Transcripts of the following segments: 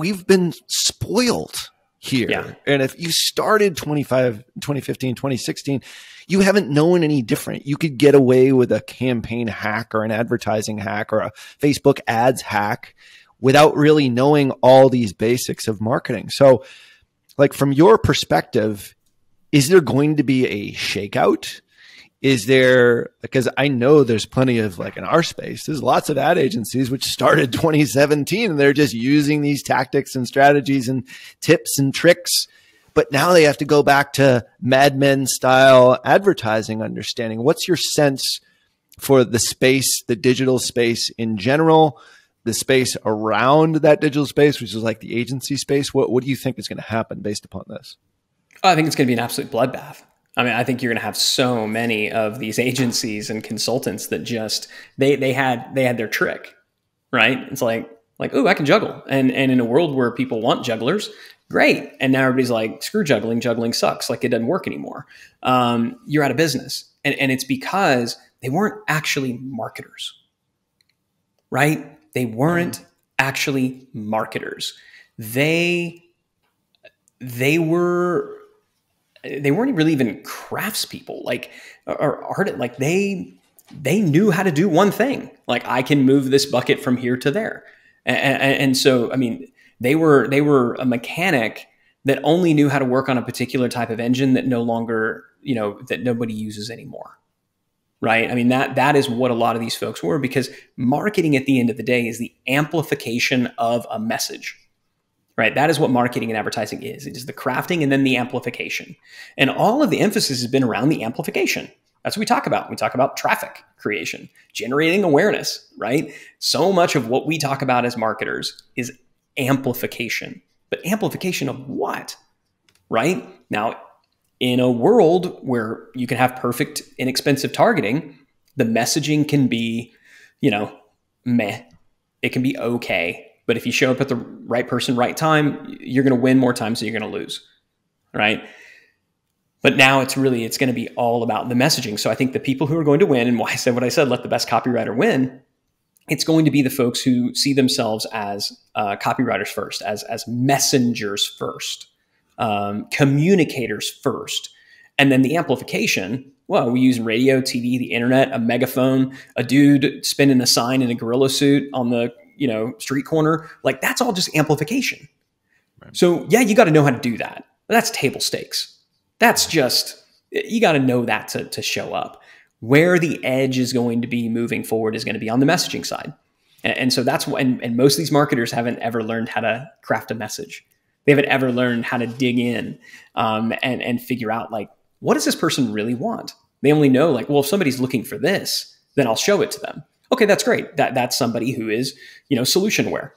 we've been spoiled here. Yeah. And if you started 25, 2015, 2016, you haven't known any different. You could get away with a campaign hack or an advertising hack or a Facebook ads hack without really knowing all these basics of marketing. So, like, from your perspective, is there going to be a shakeout? Is there because i know there's plenty of like in our space there's lots of ad agencies which started 2017 and they're just using these tactics and strategies and tips and tricks. But now they have to go back to Mad Men style advertising understanding. What's your sense for the space the digital space in general the space around that digital space which is like the agency space? What, what do you think is going to happen based upon this? I think it's going to be an absolute bloodbath I mean, I think you're going to have so many of these agencies and consultants that just they they had they had their trick, right? It's like like oh, I can juggle, and and in a world where people want jugglers, great, and now everybody's like screw juggling, juggling sucks, like it doesn't work anymore. Um, you're out of business, and and it's because they weren't actually marketers, right? They weren't actually marketers. They they were they weren't really even craftspeople like or art like they they knew how to do one thing like i can move this bucket from here to there. And, and, and, so i mean they were they were a mechanic that only knew how to work on a particular type of engine that no longer you know that nobody uses anymore. Right? I mean that that is what a lot of these folks were because marketing at the end of the day is the amplification of a message right? That is what marketing and advertising is. It is the crafting and then the amplification. And all of the emphasis has been around the amplification. That's what we talk about. We talk about traffic creation, generating awareness, right? So much of what we talk about as marketers is amplification. But amplification of what? Right? Now, in a world where you can have perfect, inexpensive targeting, the messaging can be, you know, meh. It can be okay. But if you show up at the right person, right time, you're going to win more times than you're going to lose, right? But now it's really it's going to be all about the messaging. So I think the people who are going to win, and why I said what I said, let the best copywriter win. It's going to be the folks who see themselves as uh, copywriters first, as as messengers first, um, communicators first, and then the amplification. Well, we use radio, TV, the internet, a megaphone, a dude spinning a sign in a gorilla suit on the you know, street corner, like that's all just amplification. Right. So yeah, you got to know how to do that. That's table stakes. That's just you got to know that to, to show up. Where the edge is going to be moving forward is going to be on the messaging side. And, and so that's what, and, and most of these marketers haven't ever learned how to craft a message. They haven't ever learned how to dig in um, and, and figure out like, what does this person really want? They only know like, well, if somebody's looking for this, then I'll show it to them. Okay, that's great. That that's somebody who is, you know, solution aware,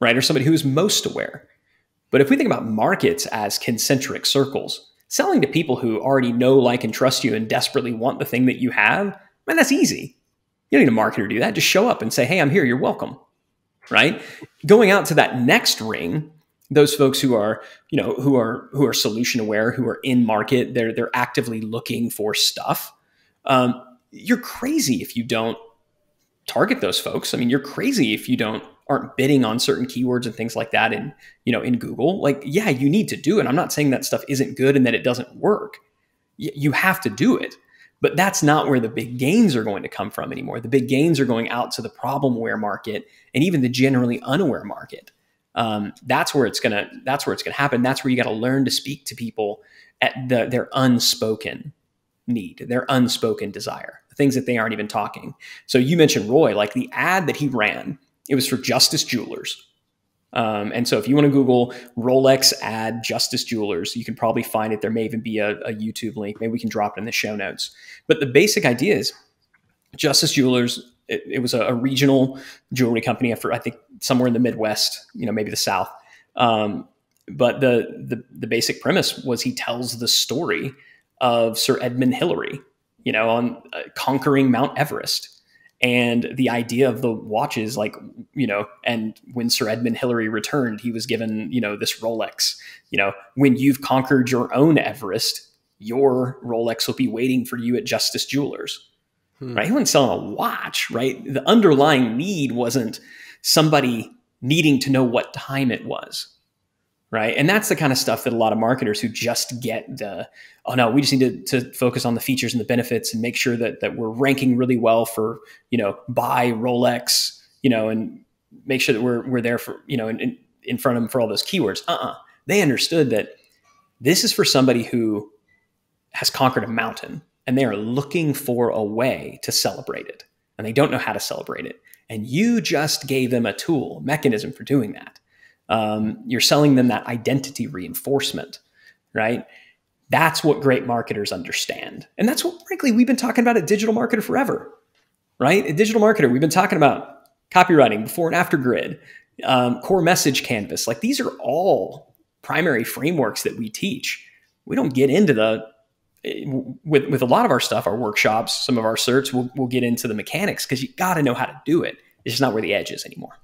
right? Or somebody who is most aware. But if we think about markets as concentric circles, selling to people who already know, like, and trust you and desperately want the thing that you have, man, that's easy. You don't need a marketer to do that. Just show up and say, hey, I'm here. You're welcome. Right? Going out to that next ring, those folks who are, you know, who are who are solution aware, who are in market, they're they're actively looking for stuff. Um, you're crazy if you don't target those folks. I mean, you're crazy if you don't aren't bidding on certain keywords and things like that in you know in Google. Like, yeah, you need to do it. I'm not saying that stuff isn't good and that it doesn't work. Y- you have to do it. But that's not where the big gains are going to come from anymore. The big gains are going out to the problem aware market and even the generally unaware market. Um, that's where it's gonna. That's where it's gonna happen. That's where you got to learn to speak to people at the, their unspoken need, their unspoken desire things that they aren't even talking. So you mentioned Roy, like the ad that he ran, it was for Justice Jewelers. Um, and so if you want to Google Rolex ad Justice Jewelers, you can probably find it. There may even be a, a YouTube link. Maybe we can drop it in the show notes. But the basic idea is Justice Jewelers, it, it was a, a, regional jewelry company for, I think, somewhere in the Midwest, you know, maybe the South. Um, but the, the, the basic premise was he tells the story of Sir Edmund Hillary, you know, on uh, conquering Mount Everest. And the idea of the watches, like, you know, and when Sir Edmund Hillary returned, he was given, you know, this Rolex. You know, when you've conquered your own Everest, your Rolex will be waiting for you at Justice Jewelers. Hmm. Right? He wasn't selling a watch, right? The underlying need wasn't somebody, needing to know what time it was right? And that's the kind of stuff that a lot of marketers who just get the oh no we just need to, to focus on the features and the benefits and make sure that that we're ranking really well for you know buy rolex you know and make sure that we're we're there for you know in, in front of them for all those keywords. Uh-uh. They understood that this is for somebody who has conquered a mountain and they are looking for a way to celebrate it. And they don't know how to celebrate it. And you just gave them a tool mechanism for doing that um, you're selling them that identity reinforcement right? That's what great marketers understand. And that's what frankly we've been talking about at DigitalMarketer forever right? At DigitalMarketer we've been talking about copywriting before and after grid um, core message canvas. Like these are all primary frameworks that we teach. We don't get into the with with a lot of our stuff, our workshops, some of our certs, we'll, we'll get into the mechanics because you got to know how to do it. It's just not where the edge is anymore.